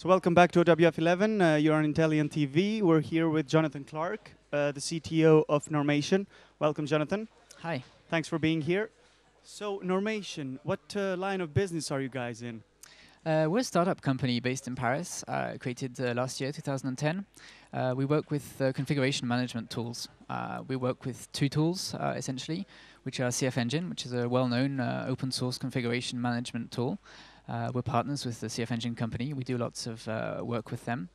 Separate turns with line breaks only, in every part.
So welcome back to OWF11. Uh, you're on Intelli'N TV. We're here with Jonathan Clarke, uh, the CTO of Normation. Welcome, Jonathan.
Hi.
Thanks for being here. So Normation, what uh, line of business are you guys in?
Uh, we're a startup company based in Paris, uh, created uh, last year, 2010. Uh, we work with uh, configuration management tools. Uh, we work with two tools, essentially, which are CF Engine, which is a well-known open source configuration management tool, uh, we're partners with the CF Engine company. We do lots of uh, work with them.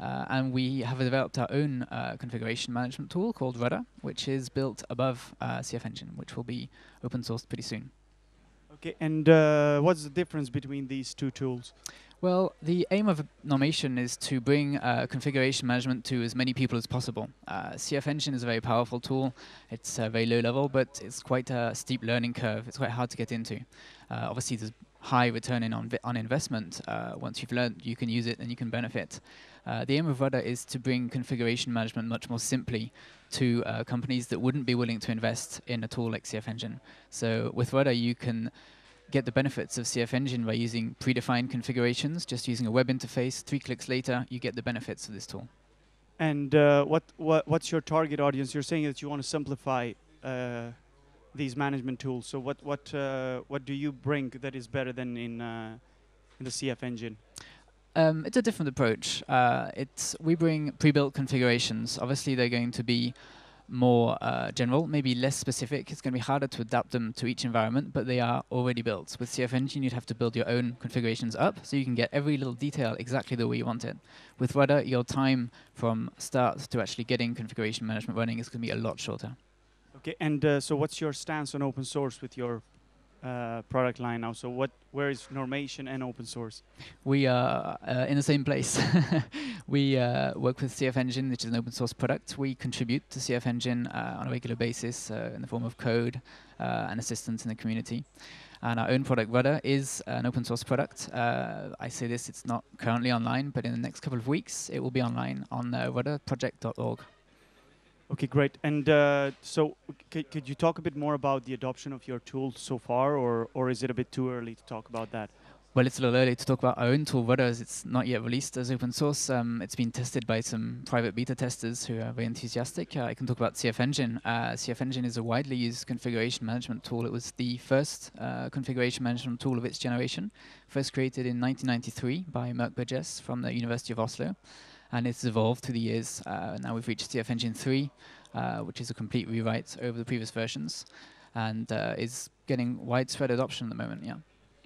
Uh, and we have developed our own configuration management tool called Rudder, which is built above CF Engine, which will be open sourced pretty soon.
Okay, and uh, what's the difference between these two tools?
Well, the aim of Normation is to bring uh, configuration management to as many people as possible. Uh, CF Engine is a very powerful tool. It's uh, very low level, but it's quite a steep learning curve. It's quite hard to get into. Uh, obviously, there's high return in on, on investment. Uh, once you've learned, you can use it and you can benefit. Uh, the aim of Rudder is to bring configuration management much more simply to companies that wouldn't be willing to invest in a tool like CF Engine. So with Rudder, you can get the benefits of CF Engine by using predefined configurations, just using a web interface. Three clicks later, you get the benefits of this tool.
And uh, what, what what's your target audience? You're saying that you want to simplify uh, these management tools. So what what uh, what do you bring that is better than in uh, in the CF Engine?
Um, it's a different approach. Uh, it's we bring pre-built configurations. Obviously, they're going to be more uh, general, maybe less specific. It's going to be harder to adapt them to each environment, but they are already built. With CF Engine, you'd have to build your own configurations up, so you can get every little detail exactly the way you want it. With Rudder, your time from start to actually getting configuration management running is going to be a lot shorter.
Okay, and uh, so what's your stance on open source with your uh, product line now. So what, where is Normation and open source?
We are uh, in the same place. we uh, work with CF Engine, which is an open source product. We contribute to CF Engine uh, on a regular basis uh, in the form of code uh, and assistance in the community. And our own product, Rudder, is an open source product. I say this, it's not currently online, but in the next couple of weeks, it will be online on rudderproject.org.
Okay, great. And uh, so, could you talk a bit more about the adoption of your tool so far, or or is it a bit too early to talk about that?
Well, it's a little early to talk about our own tool, Rudder, as it's not yet released as open source. Um, it's been tested by some private beta testers who are very enthusiastic. Uh, I can talk about CF Engine. Uh, CF Engine is a widely used configuration management tool. It was the first uh, configuration management tool of its generation, first created in 1993 by Mark Burgess from the University of Oslo and it's evolved through the years. Uh, now we've reached CF Engine 3, uh, which is a complete rewrite over the previous versions, and uh, is getting widespread adoption at the moment. Yeah.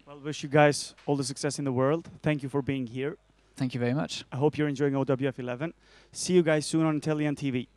Well, wish you guys all the success in the world. Thank you for being here.
Thank you very much.
I hope you're enjoying OWF 11. See you guys soon on Intelli'N TV.